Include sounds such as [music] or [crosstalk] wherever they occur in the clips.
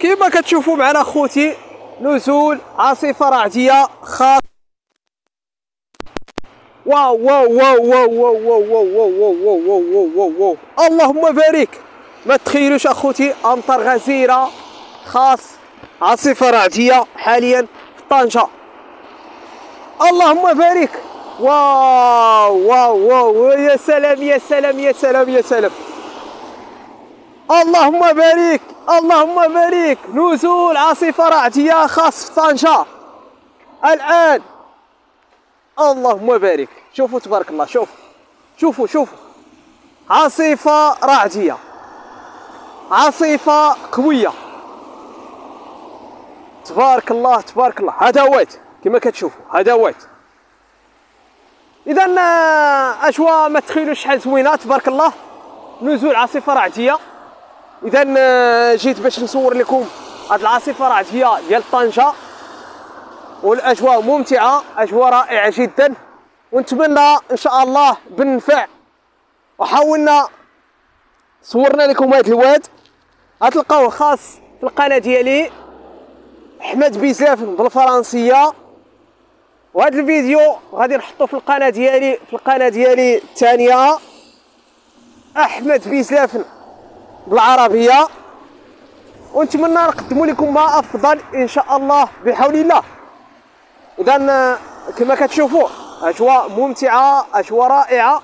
كما كتشوفوا معنا خوتي نزول عاصفه رعديه خاص واو واو واو واو واو واو واو واو واو واو واو واو واو اللهم بارك ما تخيلوش اخوتي امطار غزيره خاص عاصفه رعديه حاليا في طنجه اللهم بارك واو واو واو يا سلام يا سلام يا سلام يا سلام اللهم بارك اللهم بارك نزول عاصفة رعدية خاص في طنجة الآن اللهم بارك. شوفوا تبارك الله شوفوا شوفوا شوفوا. عاصفة رعدية عاصفة قوية. تبارك الله تبارك الله. هذا واد كما كتشوفوا هذا واد اذا أجواء ما تخيلوش شحال زوينة تبارك الله. نزول عاصفة رعديه اذا آه، جيت باش نصور لكم هاد العاصفة الرعديه ديال طنجة والأجواء ممتعة أجواء رائعة جدا ونتمنى إن شاء الله بالنفع. وحاولنا صورنا لكم هذا الواد. غتلقاوه خاص في القناة ديالي أحمد بزاف بالفرنسيه وهذا الفيديو غادي نحطو في القناة ديالي في القناة ديالي الثانية. أحمد بزاف بالعربية. ونتمنى نقدموا لكم ما أفضل إن شاء الله بحول الله. اذا كما كتشوفوا أجواء ممتعة أجواء رائعة.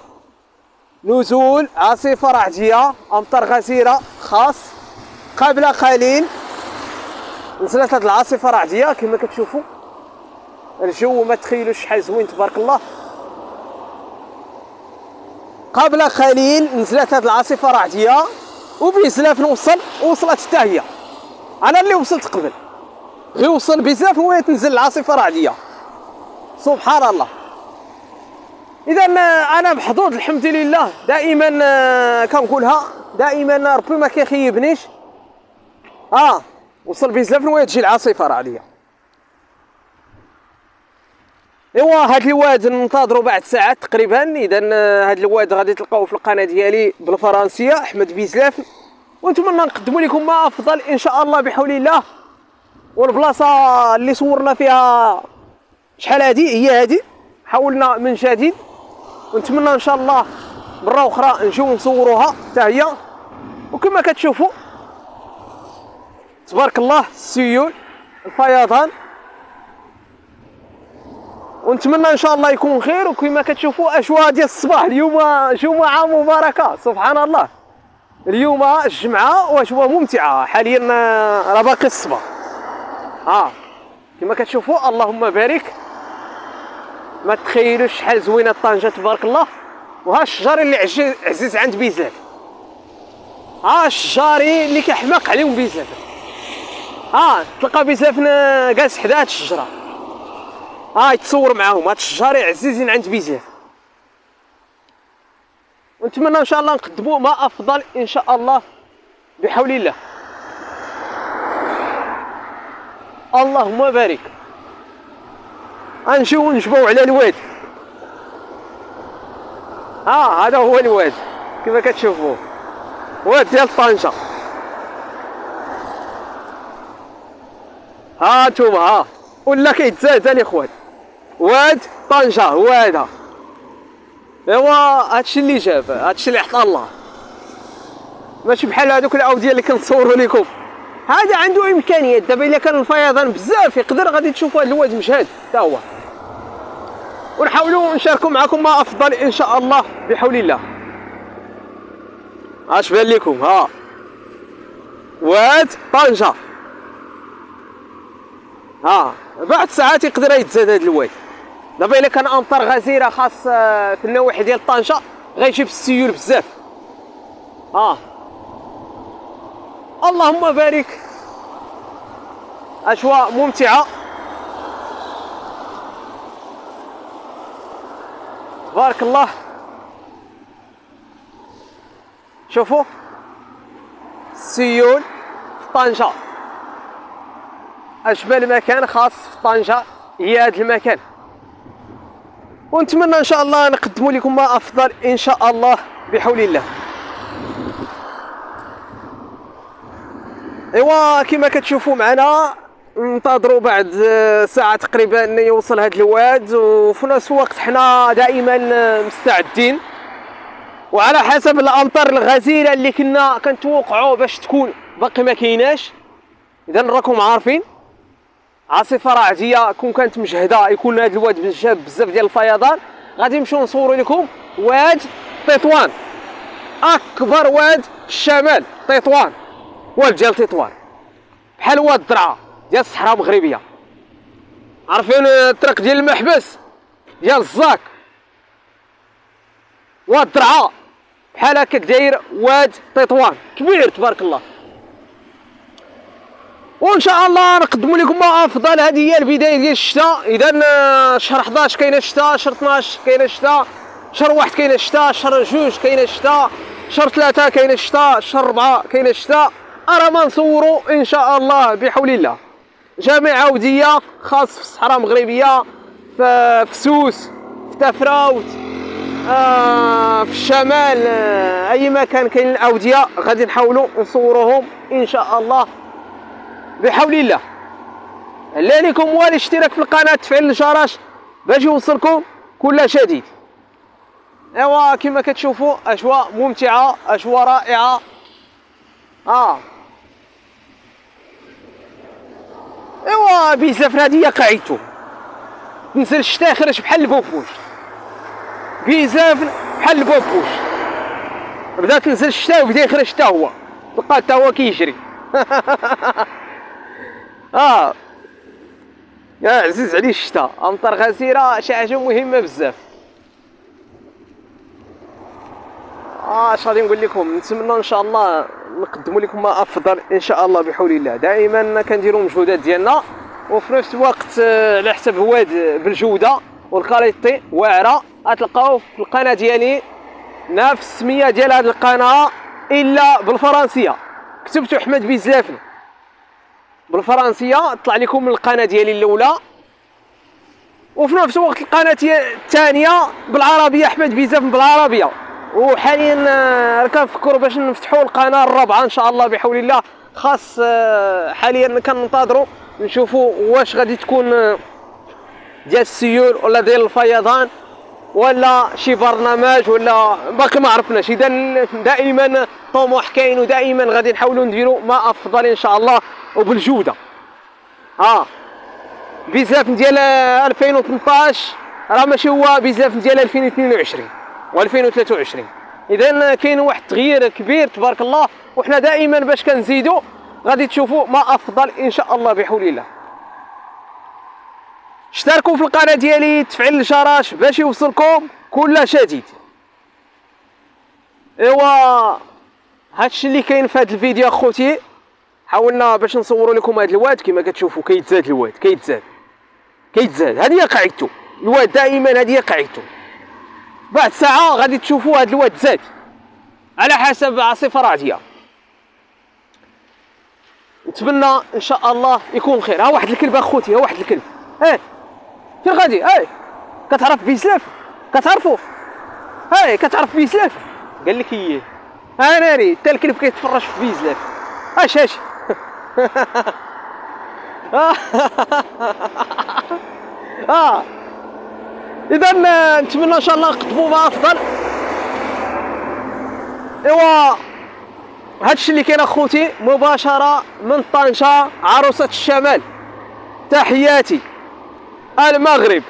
نزول عاصفة رعديه أمطار غزيرة خاص. قبل قليل. نزلت هذه العاصفة الرعديه كما كتشوفوا. الجو ما تخيلوش شحال زوين تبارك الله. قبل قليل نزلت هذه العاصفة الرعديه وبزاف نوصل وصلت حتى هي. أنا اللي وصلت قبل. غير وصل بزاف وهي تنزل العاصفة الرعديه سبحان الله. إذا أنا محظوظ الحمد لله. دائما آه، كنقولها. دائما ربي ما كيخيبنيش. آه وصل بزاف وهي تجي العاصفة الرعديه إيوا هاد الواد ننتظروا بعد ساعات تقريبا. اذا آه، هاد الواد غادي تلقاوه في القناة ديالي بالفرنسية أحمد بيزلاف. ونتمنى نقدم لكم ما أفضل إن شاء الله بحول الله. والبلاصة اللي صورنا فيها شحال هادي؟ هي هادي. حاولنا من جديد. ونتمنى إن شاء الله مرة أخرى نجيو نصوروها. حتى هي. وكما كتشوفوا تبارك الله السيول الفيضان. ونتمنى إن شاء الله يكون خير وكما كتشوفوا أجواء ديال الصباح اليوم جمعة مباركة. سبحان الله. اليوم الجمعه وأجواء ممتعة. حاليا راه باقي الصباح. آه كما كتشوفوا اللهم بارك. ما تخيلوش شحال زوينة طنجه تبارك الله. وها الشجر اللي عزيز عند بزاف ها الشجاري اللي كيحماق عليهم بزاف ها تلقى بزاف جالس حدا هاد الشجرة. ها يتصور معاهم هاد الشجار عزيزين عند بزاف ونتمنى إن شاء الله نقدموا ما أفضل إن شاء الله بحول الله. اللهم بارك. غنمشيو نجبو على الواد. ها هذا هو الواد. كما كتشوفوا؟ واد ديال طنجه ها انتوما ها. ولا كيتزاد الاخوان واد طنجة هو هذا ايوا هادشي اللي جاب هادشي اللي عطا الله. ماشي بحال هذوك الاوديه اللي كنصوروا لكم هذا عنده إمكانيات. دابا إلا كان الفيضان بزاف يقدر غادي تشوفوا هذا الواد مجهد حتى هو. ونحاولوا نشاركوا معكم ما أفضل إن شاء الله بحول الله. اش بان لكم ها. واد طنجة. ها بعد ساعات يقدر يتزاد هذا الواد دابا إلا كان أمطار غزيرة خاص آه، في النواحي ديال طنجة غيجيب السيول بزاف. ها. اللهم بارك. أجواء ممتعة. تبارك الله. شوفوا. السيول في طنجة. أجمل مكان خاص في طنجة هي هذا المكان. ونتمنى إن شاء الله نقدموا لكم ما أفضل إن شاء الله بحول الله. إيوا كما كتشوفوا معنا ننتظروا بعد ساعة تقريبا يوصل هذا الواد وفي نفس الوقت حنا دائما مستعدين. وعلى حسب الأمطار الغزيرة اللي كنا كنتوقعوا باش تكون باقي ما كايناش. اذا راكم عارفين. عاصفة رعديه كون كانت مجهدة يكون هذا الواد جاب بزاف ديال الفيضان. غادي نمشيو نصوروا لكم واد تطوان. أكبر واد الشمال تطوان. واد ديال تطوان. بحال واد الدرعا ديال الصحراء المغربية. عارفين الطريق ديال المحبس؟ ديال الزاك. واد الدرعا بحال هكاك داير واد تطوان. كبير تبارك الله. وإن شاء الله نقدم لكم أفضل هذه هي البداية ديال الشتاء. إذا آه، شهر 11 كاين الشتاء شهر 12 كاين الشتاء شهر واحد كاين الشتاء شهر جوج كاين الشتاء شهر ثلاثة كاين الشتاء شهر أربعة كاين الشتاء. أرى ما نصوروا إن شاء الله بحول الله. جامعة ودية خاص في الصحراء المغربية في سوس في تفراوت آه في الشمال آه أي مكان كاين الأودية غادي نحاولوا نصوروهم إن شاء الله. بحول الله. لا لكم هو الاشتراك في القناة تفعيل الجرس باش يوصلكم كل جديد إيوا كما كتشوفوا أجواء ممتعة أجواء رائعة. آه. إيوا بزاف هادي قعيتو نزل الشتا خرج بحال البوبوش. بزاف بحال البوبوش. بدا تنزل الشتا وبدا يخرج حتى هو. بقى حتى هو كيجري. [laughs] آه. يا عزيز عليه الشتا امطار غزيره شي حاجة مهمة بزاف. آه اش غادي نقول لكم؟ نتمنى إن شاء الله نقدموا لكم ما أفضل إن شاء الله بحول الله. دائما كنديروا المجهودات ديالنا وفي نفس الوقت آه، على حسب هواد بالجودة والكاليتي واعرة. غتلقاو في القناة ديالي نفس السمية ديال هذه القناة إلا بالفرنسية. كتبتو أحمد بزلافن بالفرنسية طلع لكم القناة ديالي الأولى. وفي نفس الوقت القناة الثانية بالعربية أحمد بزاف بالعربية. وحاليا آه، كنفكروا باش نفتحوا القناة الرابعة إن شاء الله بحول الله. خاص آه، حاليا كننتظروا نشوفوا واش غادي تكون آه، ديال السيول ولا ديال الفيضان. ولا شي برنامج ولا باقي ما عرفناش اذا دائما طموح كاين ودائما غادي نحاولوا نديروا ما أفضل إن شاء الله وبالجودة. آه. بزاف ديال 2018 راه ماشي هو بزاف ديال 2022 و2023 اذا كاين واحد التغيير كبير تبارك الله وحنا دائما باش كنزيدوا غادي تشوفوا ما أفضل إن شاء الله بحول الله. اشتركوا في القناة ديالي تفعيل الجرس باش يوصلكم كل جديد. إيوا هادشي اللي كاين في هذا الفيديو أخوتي حاولنا باش نصوروا لكم هذا الواد كما كتشوفوا كيتزاد الواد كيتزاد كيتزاد. هذه هي قاعدته الواد دائما هذه هي قاعدته بعد ساعة غادي تشوفوا هذا الواد زاد. على حسب عاصفة رعدية. نتمنى إن شاء الله يكون خير. ها واحد الكلب أخوتي ها واحد الكلب. إيه. فين غادي إيه كتعرف بيسلاف كتعرفو. إيه كتعرف بيسلاف قال لك إيه؟ ها ناري حتى الكلب كيتفرج في بيزلاف أش أش. [laughs] آه. اذا نتمنى إن شاء الله نقدموا ما أفضل. إيوا. هادشي اللي كاين أخوتي مباشرة من طنجة عروسة الشمال. تحياتي. المغرب